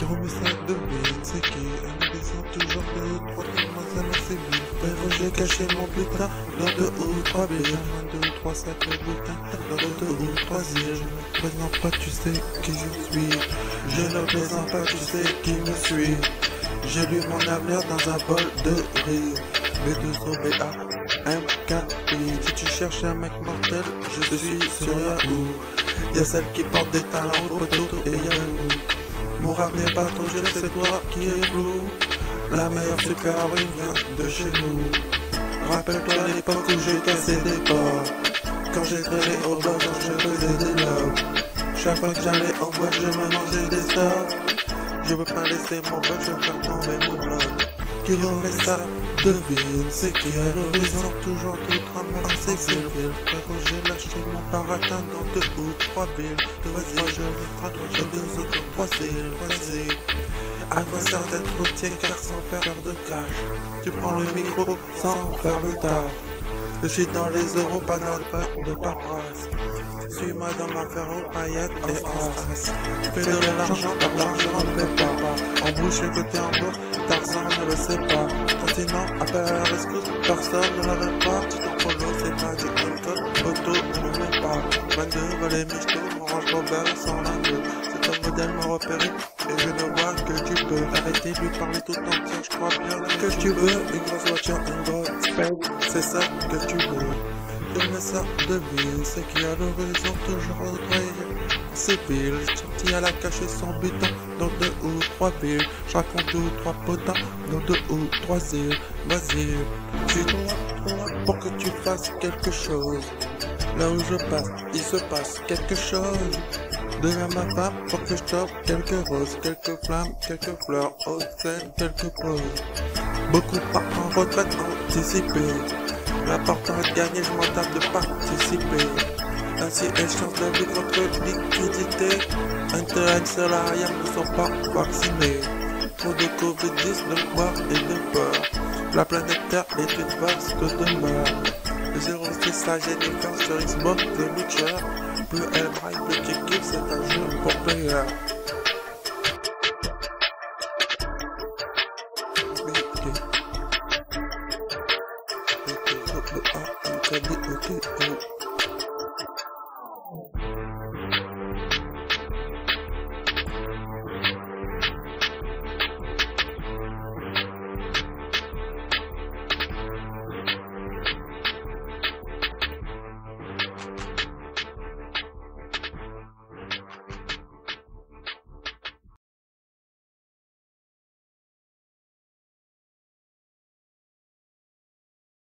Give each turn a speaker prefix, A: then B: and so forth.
A: Qui remet ça de mine, c'est qui Elle descend toujours de trois demoiselles en cellule. Frérot, j'ai caché mon butin dans deux ou trois billes. Un, deux, trois, sept butin dans deux ou trois îles. Je ne présente pas, tu sais qui je suis. Je ne présente pas, tu sais qui me suit. J'ai lu mon avenir dans un bol de riz. B2OBA, MKI. Si tu cherches un mec mortel, je suis sur Yahoo. Y'a celle qui porte des talents au poteau et Yahoo. Mon rap n'est pas jeu, c'est toi qui es flou. La meilleure super vient de chez nous. Rappelle-toi l'époque où j'ai cassé des ports. Quand j'ai traîné au bord, je faisais des love. Chaque fois que j'allais en boîte, je me mangeais des stars. Je veux pas laisser mon bug, je veux faire tomber mon blog. Qui remet ça? Devine, c'est qui à l'horizon, toujours tout ramasse, c'est c'est ville. Frérot, j'ai lâché mon paratin dans deux ou trois villes. Deux fois, je le crois, j'ai autres, trois îles, vas-y. À quoi sert d'être car sans faire de cash Tu prends le micro sans faire le taf Je suis dans les euros, pas dans le peur de paperasse Suis-moi dans ma ferro, paillettes et as Fais de l'argent, car l'argent ne pas En bouche côté en bas, Tarzan ne le sait pas Appelle à rescousse, personne ne l'aurait pas Tu t'en polo, c'est pas du alcool, auto ne le met pas 22 volets michto, mon range Robert sans l'un C'est un modèle m'a repéré et je ne vois que tu peux arrêter de lui parler tout entier. Je crois bien que tu veux une grosse voiture, une grosse spell. C'est ça que tu veux. Donne ça de ville, c'est qui à l'horizon toujours le droit. C'est ville, sorti à la cacher son butin dans deux ou trois villes. Je raconte deux trois potins dans deux ou trois îles. Vas-y, tu dois pour que tu fasses quelque chose. Là où je passe, il se passe quelque chose. Devant ma femme pour que je chope quelques roses, quelques flammes, quelques fleurs, hôtels, quelques pauses. Beaucoup partent en retraite anticipée. L'important est de gagner, je m'en de participer. Ainsi échange la vie contre liquidité. Intérêt salariés ne sont pas vaccinés. Trop de Covid-19 morts et de peur. La planète Terre est une vaste demeure. 06 sa génération sur Xbox de Witcher. Plus elle braille, plus tu kiffes, c'est un jeu pour player.